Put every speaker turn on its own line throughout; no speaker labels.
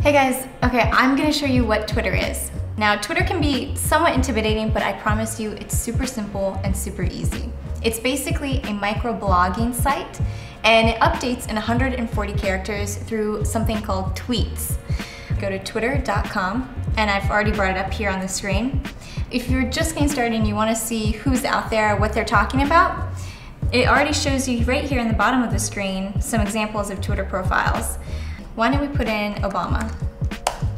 Hey guys, okay, I'm gonna show you what Twitter is. Now, Twitter can be somewhat intimidating, but I promise you it's super simple and super easy. It's basically a micro blogging site and it updates in 140 characters through something called tweets. Go to twitter.com and I've already brought it up here on the screen. If you're just getting started and you wanna see who's out there, what they're talking about, it already shows you right here in the bottom of the screen some examples of Twitter profiles. Why don't we put in Obama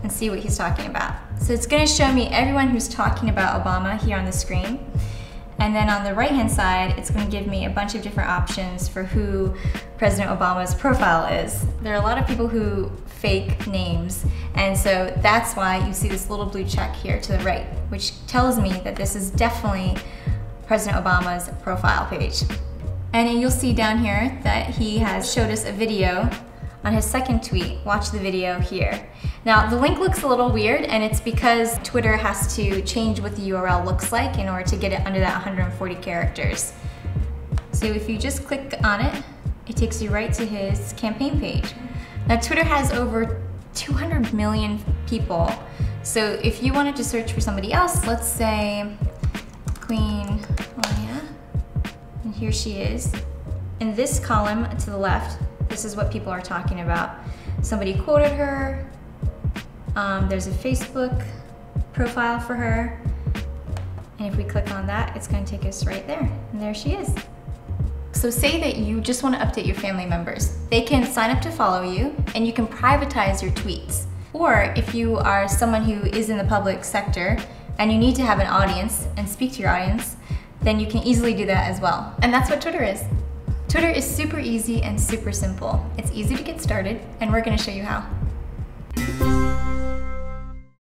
and see what he's talking about. So it's gonna show me everyone who's talking about Obama here on the screen. And then on the right hand side, it's gonna give me a bunch of different options for who President Obama's profile is. There are a lot of people who fake names, and so that's why you see this little blue check here to the right, which tells me that this is definitely President Obama's profile page. And you'll see down here that he has showed us a video on his second tweet, watch the video here. Now, the link looks a little weird, and it's because Twitter has to change what the URL looks like in order to get it under that 140 characters. So if you just click on it, it takes you right to his campaign page. Now, Twitter has over 200 million people. So if you wanted to search for somebody else, let's say Queen Rania, and here she is. In this column to the left, this is what people are talking about. Somebody quoted her. Um, there's a Facebook profile for her. And if we click on that, it's going to take us right there. And there she is. So say that you just want to update your family members. They can sign up to follow you and you can privatize your tweets. Or if you are someone who is in the public sector and you need to have an audience and speak to your audience, then you can easily do that as well. And that's what Twitter is. Twitter is super easy and super simple. It's easy to get started, and we're gonna show you how.